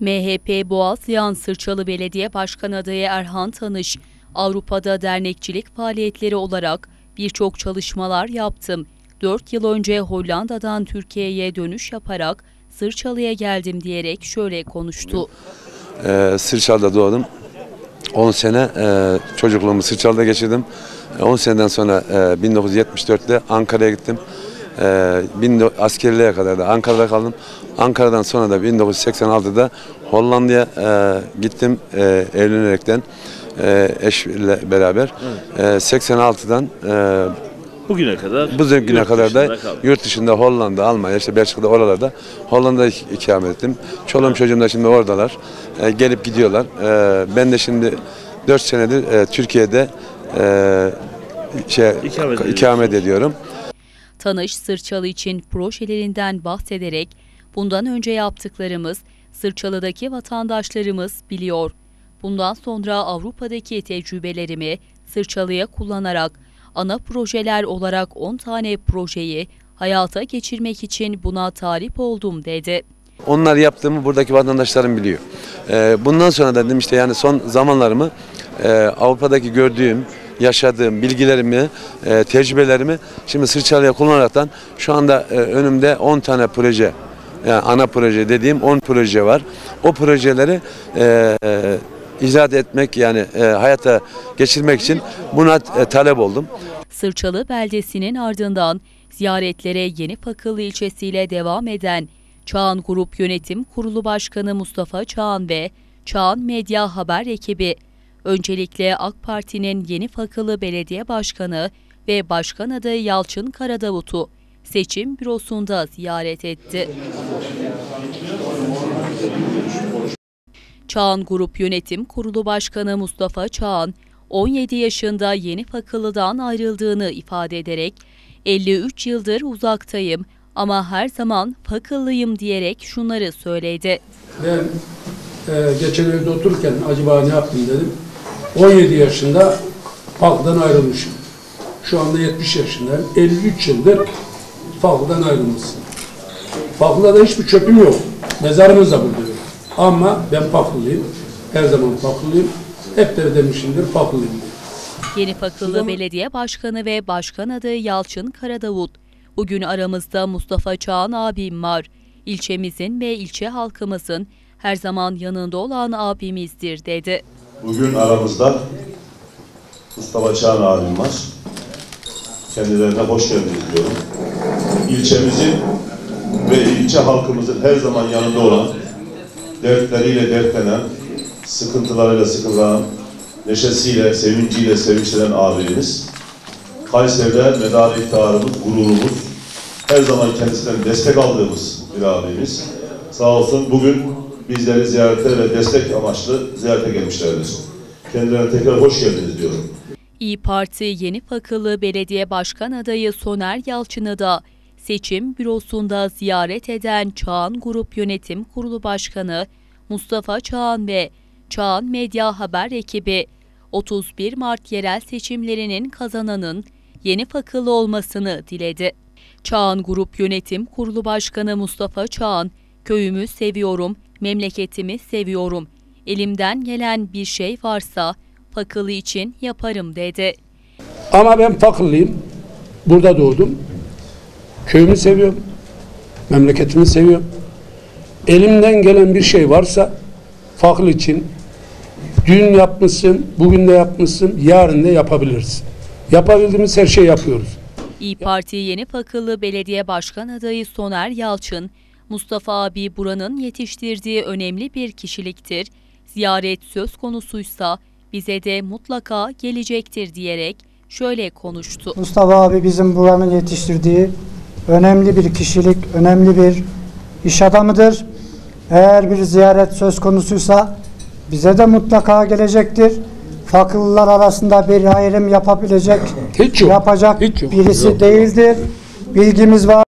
MHP Boğazyan Sırçalı Belediye Başkan adayı Erhan Tanış, Avrupa'da dernekçilik faaliyetleri olarak birçok çalışmalar yaptım. 4 yıl önce Hollanda'dan Türkiye'ye dönüş yaparak Sırçalı'ya geldim diyerek şöyle konuştu. Ee, Sırçal'da doğdum. 10 sene e, çocukluğumu Sırçal'da geçirdim. E, 10 seneden sonra e, 1974'te Ankara'ya gittim. E, bin, askerliğe kadar da Ankara'da kaldım. Ankara'dan sonra da 1986'da Hollanda'ya e, gittim e, evlenerekten e, eşle beraber. E, 86'dan e, Bugüne kadar bu güne yurt kadar da kaldın. yurt dışında Hollanda, Almanya, işte Belçika'da oralarda Hollanda'da ik- ikamet ettim. Çoluğum çocuğum da şimdi oradalar. E, gelip gidiyorlar. E, ben de şimdi 4 senedir e, Türkiye'de e, şey İkamet ikamet ediyorum. Tanış Sırçalı için projelerinden bahsederek bundan önce yaptıklarımız Sırçalı'daki vatandaşlarımız biliyor. Bundan sonra Avrupa'daki tecrübelerimi Sırçalı'ya kullanarak ana projeler olarak 10 tane projeyi hayata geçirmek için buna talip oldum dedi. Onlar yaptığımı buradaki vatandaşlarım biliyor. Ee, bundan sonra dedim işte yani son zamanlarımı e, Avrupa'daki gördüğüm, yaşadığım bilgilerimi, e, tecrübelerimi şimdi Sırçalı'ya kullanaraktan şu anda e, önümde 10 tane proje, yani ana proje dediğim 10 proje var. O projeleri e, e, icat etmek yani e, hayata geçirmek için buna e, talep oldum. Sırçalı beldesinin ardından ziyaretlere Yeni Fakılı ilçesiyle devam eden Çağan Grup Yönetim Kurulu Başkanı Mustafa Çağan ve Çağan Medya Haber ekibi öncelikle AK Parti'nin Yeni Fakılı Belediye Başkanı ve Başkan adayı Yalçın Karadavut'u seçim bürosunda ziyaret etti. Çağan Grup Yönetim Kurulu Başkanı Mustafa Çağan, 17 yaşında Yeni Fakılı'dan ayrıldığını ifade ederek 53 yıldır uzaktayım ama her zaman fakıllıyım diyerek şunları söyledi. Ben e, geçen evde otururken acaba ne yaptım dedim. 17 yaşında Falk'tan ayrılmışım. Şu anda 70 yaşındayım. 53 yıldır Falk'tan ayrılmışsın. Falk'ta da hiçbir çöpüm yok. Mezarımız da burada yok. Ama ben Falklıyım. Her zaman Falklıyım. Hep de demişimdir Falklıyım diye. Yeni Fakılı Belediye Başkanı ve Başkan adayı Yalçın Karadavut, bugün aramızda Mustafa Çağan abim var. İlçemizin ve ilçe halkımızın her zaman yanında olan abimizdir dedi. Bugün aramızda Mustafa Çağan abim var. Kendilerine hoş geldiniz diyorum. İlçemizin ve ilçe halkımızın her zaman yanında olan, dertleriyle dertlenen, sıkıntılarıyla sıkılan, neşesiyle, sevinciyle sevinçlenen abimiz. Kayseri'de medar iftiharımız, gururumuz, her zaman kendisinden destek aldığımız bir abimiz. Sağ olsun bugün bizleri ziyarete ve destek amaçlı ziyarete gelmişlerdir. Kendilerine tekrar hoş geldiniz diyorum. İyi Parti Yeni Fakılı Belediye Başkan adayı Soner Yalçın'ı da seçim bürosunda ziyaret eden Çağan Grup Yönetim Kurulu Başkanı Mustafa Çağan ve Çağan Medya Haber ekibi 31 Mart yerel seçimlerinin kazananın Yeni Fakılı olmasını diledi. Çağan Grup Yönetim Kurulu Başkanı Mustafa Çağan, köyümü seviyorum, memleketimi seviyorum. Elimden gelen bir şey varsa fakılı için yaparım dedi. Ama ben Fakırlıyım. Burada doğdum. Köyümü seviyorum. Memleketimi seviyorum. Elimden gelen bir şey varsa fakir için dün yapmışsın, bugün de yapmışsın, yarın da yapabiliriz. Yapabildiğimiz her şeyi yapıyoruz. İyi Parti Yeni Fakılı Belediye Başkan adayı Soner Yalçın, Mustafa abi buranın yetiştirdiği önemli bir kişiliktir. Ziyaret söz konusuysa bize de mutlaka gelecektir diyerek şöyle konuştu. Mustafa abi bizim buranın yetiştirdiği önemli bir kişilik, önemli bir iş adamıdır. Eğer bir ziyaret söz konusuysa bize de mutlaka gelecektir. Fakirler arasında bir ayrım yapabilecek, Hiç yok. yapacak Hiç yok. birisi değildir. Bilgimiz var.